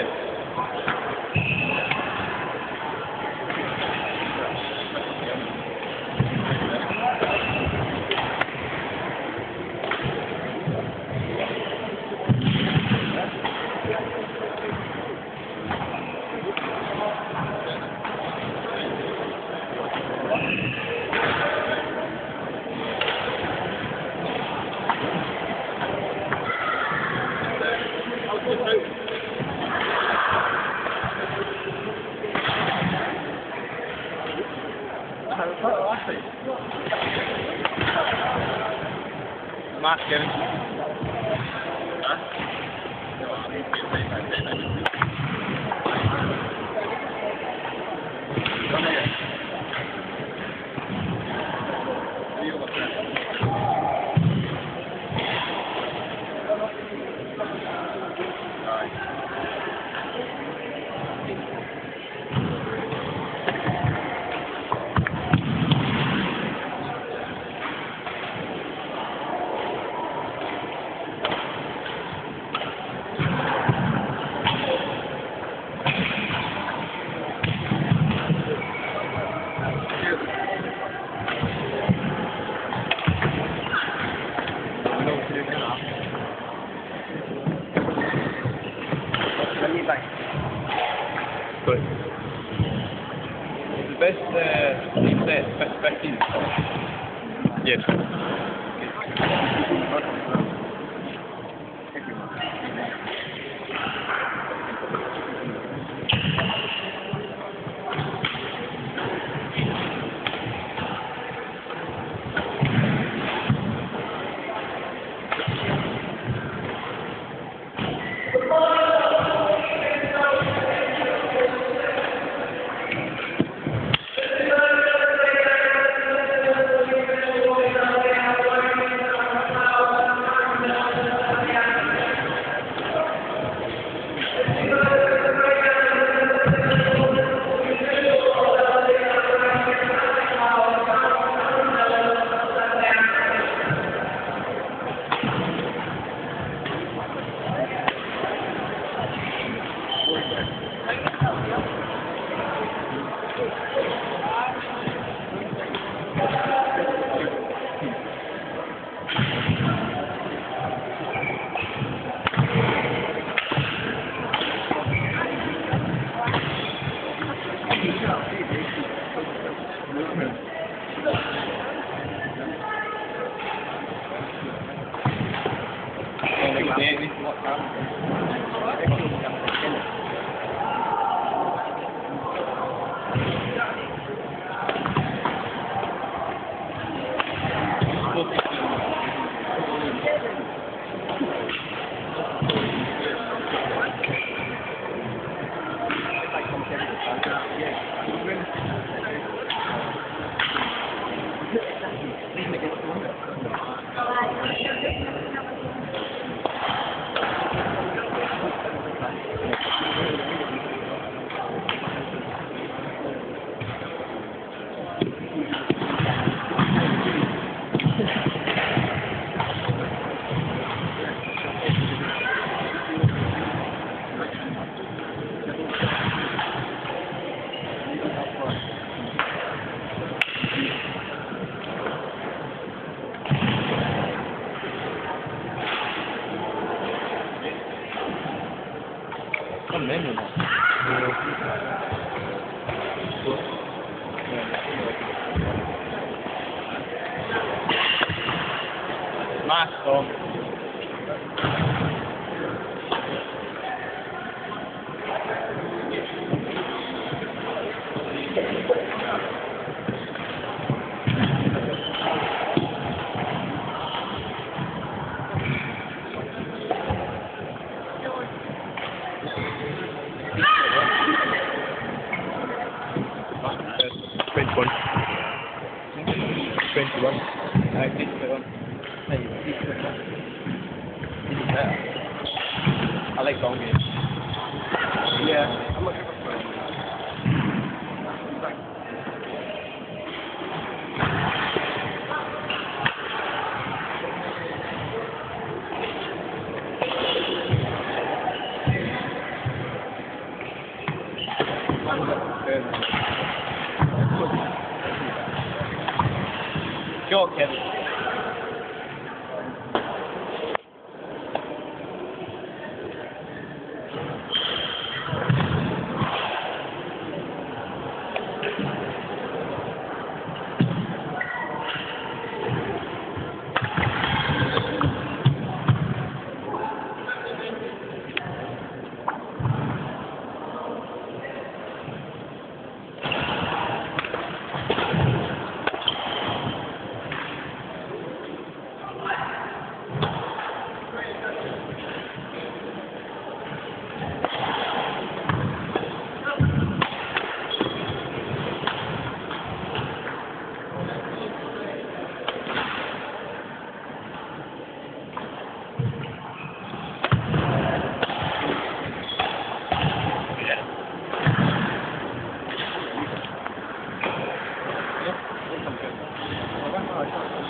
red. Mark Kevin. Good. The best uh, set, best, best Deve. meglio no? Masto Twenty-one. Twenty-one. I did one. Hey, this is better. I like long games. Yeah, Go, Kevin. Bak aşağı.